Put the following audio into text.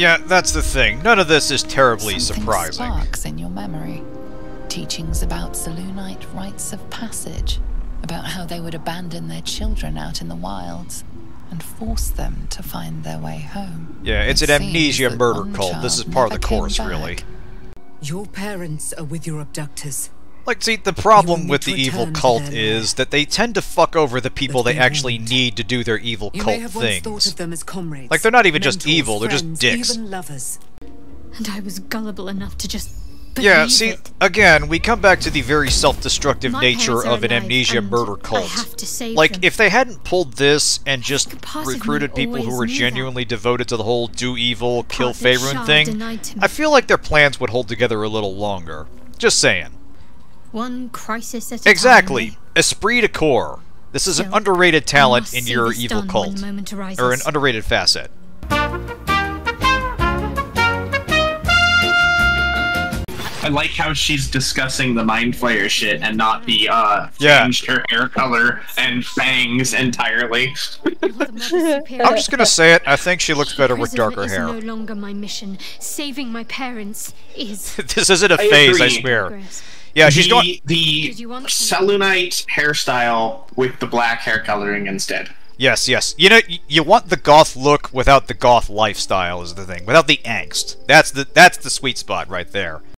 Yeah, that's the thing. None of this is terribly Something surprising. sparks in your memory. Teachings about Selûnite rites of passage, about how they would abandon their children out in the wilds and force them to find their way home. Yeah, it's It an amnesia murder cult. This is part of the never course, back. really. Your parents are with your abductors. Like, see, the problem with the evil cult them. is that they tend to fuck over the people But they be actually warned. need to do their evil You cult may have once thought things. of them as comrades. Like, they're not even just mentors, evil, they're just dicks. Even lovers. And I was gullible enough to just Yeah, see, it. again, we come back to the very self-destructive nature of an amnesia murder cult. have to save Like, them. if they hadn't pulled this and just part of me recruited people who were knew that. genuinely devoted to the whole do evil, kill Part Faerun thing, denied to me. I feel like their plans would hold together a little longer. Just saying. One crisis at a Exactly. time. Esprit de corps. This is an underrated talent in your evil cult. the moment arises. Or an underrated facet. I like how she's discussing the mind flayer shit and not the uh Yeah. changed her hair color and fangs entirely. You're the Mother Superior. I'm just gonna say it, I think she looks better with darker hair. no longer my mission. Saving my parents is. this isn't a I phase, I agree. swear. Progress. Yeah, she's the, going. the Did you want some- Selûnite hairstyle with the black hair coloring instead. Yes, yes. You know, you want the goth look without the goth lifestyle is the thing. Without the angst. That's the that's the sweet spot right there.